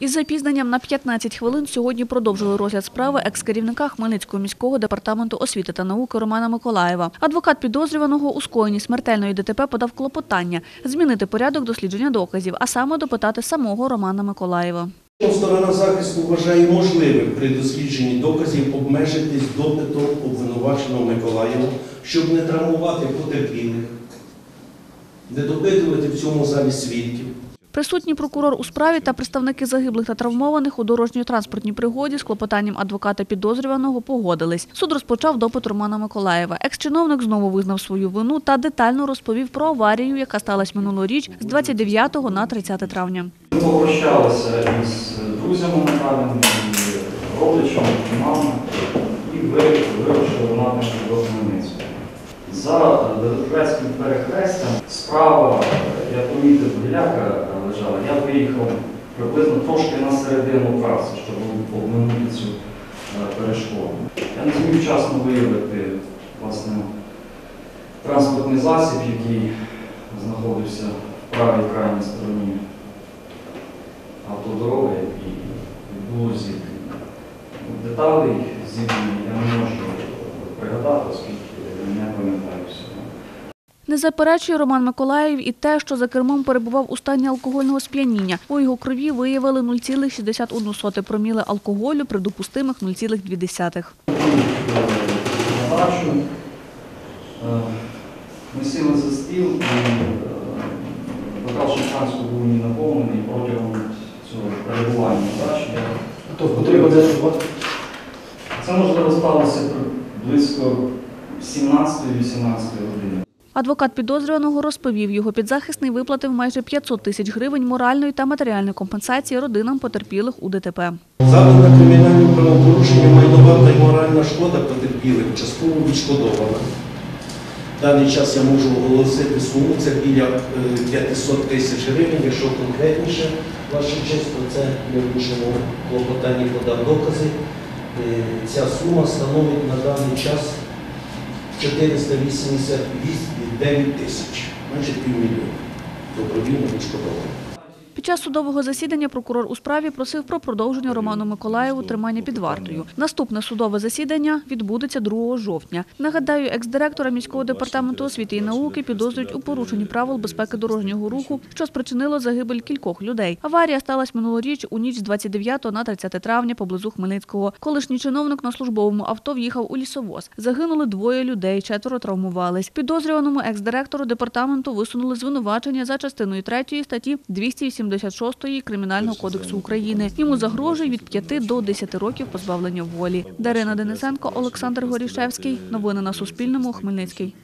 Із запізненням на 15 хвилин сьогодні продовжили розгляд справи екс-керівника Хмельницького міського департаменту освіти та науки Романа Миколаєва. Адвокат підозрюваного у скоєнні смертельної ДТП подав клопотання змінити порядок дослідження доказів, а саме допитати самого Романа Миколаєва. Сторона захисту вважає можливим при дослідженні доказів обмежитись допитом обвинуваченого Миколаєва, щоб не травмувати потерпілих, не допитувати в цьому залі свідків. Присутній прокурор у справі та представники загиблих та травмованих у дорожньо-транспортній пригоді з клопотанням адвоката підозрюваного погодились. Суд розпочав допит Романа Миколаєва. Екс-чиновник знову визнав свою вину та детально розповів про аварію, яка сталася минулоріч з 29 на 30 травня. Ми попрощалися із друзями Наталією, і мамою, і ви- вирушили напрямку до Хмельницького. За Дедотрецьким перехрестям справа, я помітив, гіляка лежала, я виїхав приблизно трошки на середину траси, щоб обминути цю е, перешкоду. Я не зміг вчасно виявити власне, транспортний засіб, який знаходився в правій крайній стороні автодороги і відбулося зіткнення. Деталей зіткнення я не можу пригадати, оскільки не пам'ятаю всього. Не заперечує Роман Миколаїв і те, що за кермом перебував у стані алкогольного сп'яніння. У його крові виявили 0,61 проміли алкоголю при допустимих 0,2. На е, ми сіли за стіл, і е, бокал шампанського був не наповнений протягом цього перебування. Це можливо сталося близько 17-18 години. Адвокат підозрюваного розповів, його підзахисний виплатив майже 500 тисяч гривень моральної та матеріальної компенсації родинам потерпілих у ДТП. Завдана кримінальним правопорушенням майнова та моральна шкода потерпілих частково відшкодована. В даний час я можу оголосити суму, це біля е, 500 тисяч гривень, якщо конкретніше, ваша честь, то це я в іншому клопотанні подав докази. Е, Ця сума становить на даний час 489 тисяч, майже півмільйона. Добровільно відшкодовано. Час судового засідання прокурор у справі просив про продовження Роману Миколаєву тримання під вартою. Наступне судове засідання відбудеться 2 жовтня. Нагадаю, екс-директора міського департаменту освіти і науки підозрюють у порушенні правил безпеки дорожнього руху, що спричинило загибель кількох людей. Аварія сталася минулоріч у ніч з 29 на 30 травня поблизу Хмельницького. Колишній чиновник на службовому авто в'їхав у лісовоз. Загинули двоє людей, четверо травмувались. Підозрюваному екс-директору департаменту висунули звинувачення за частиною 3 статті 286 Кримінального кодексу України. Йому загрожує від 5 до 10 років позбавлення волі. Дарина Денисенко, Олександр Горішевський. Новини на Суспільному. Хмельницький.